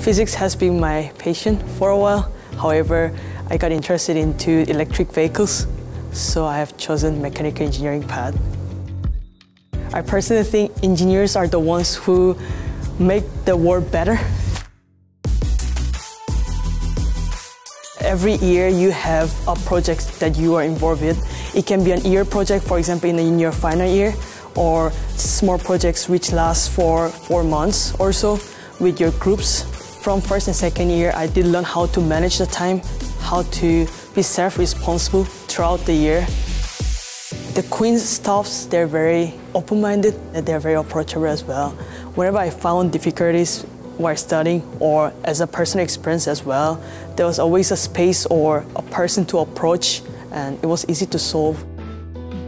Physics has been my passion for a while. However, I got interested into electric vehicles, so I have chosen mechanical engineering path. I personally think engineers are the ones who make the world better. Every year you have a project that you are involved with. It can be an year project, for example, in, in your final year, or small projects which last for four months or so with your groups. From first and second year, I did learn how to manage the time, how to be self-responsible throughout the year. The Queen's staffs, they're very open-minded and they're very approachable as well. Whenever I found difficulties while studying or as a personal experience as well, there was always a space or a person to approach and it was easy to solve.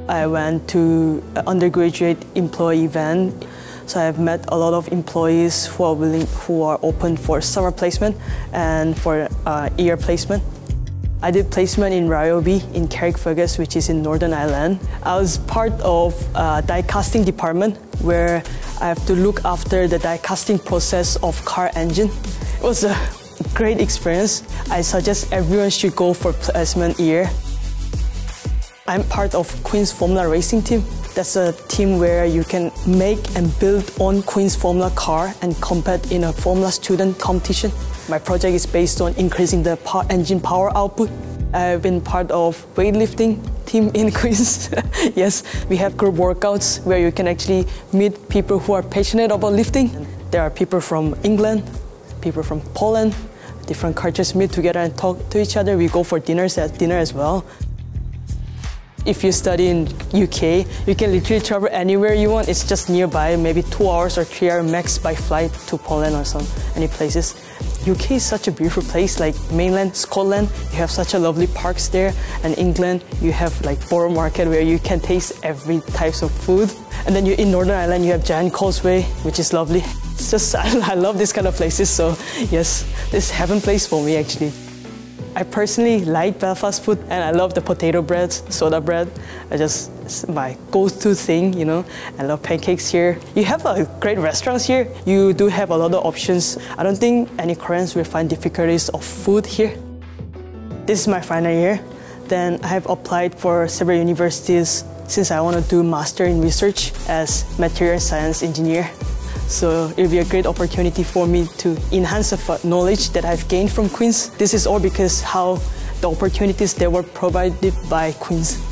I went to an undergraduate employee event. So I've met a lot of employees who are willing, who are open for summer placement and for uh, year placement. I did placement in Ryobi in Carrickfergus, which is in Northern Ireland. I was part of a die casting department where I have to look after the die casting process of car engine. It was a great experience. I suggest everyone should go for placement year. I'm part of Queen's Formula Racing Team. That's a team where you can make and build on Queen's Formula car and compete in a Formula student competition. My project is based on increasing the engine power output. I've been part of weightlifting team in Queens. yes, we have group workouts where you can actually meet people who are passionate about lifting. There are people from England, people from Poland, different cultures meet together and talk to each other. We go for dinners at dinner as well. If you study in UK, you can literally travel anywhere you want. It's just nearby, maybe two hours or three hours max by flight to Poland or some any places. UK is such a beautiful place, like mainland Scotland, you have such a lovely parks there, and England, you have like Borough Market where you can taste every types of food. And then you in Northern Ireland, you have Giant Causeway, which is lovely. It's just, I love this kind of places, so yes, this heaven place for me actually. I personally like Belfast food and I love the potato bread, soda bread. I just, it's my go-to thing, you know. I love pancakes here. You have a great restaurants here. You do have a lot of options. I don't think any Koreans will find difficulties of food here. This is my final year. Then I have applied for several universities since I want to do master in research as material science engineer. So it'll be a great opportunity for me to enhance the knowledge that I've gained from Queen's. This is all because how the opportunities that were provided by Queen's.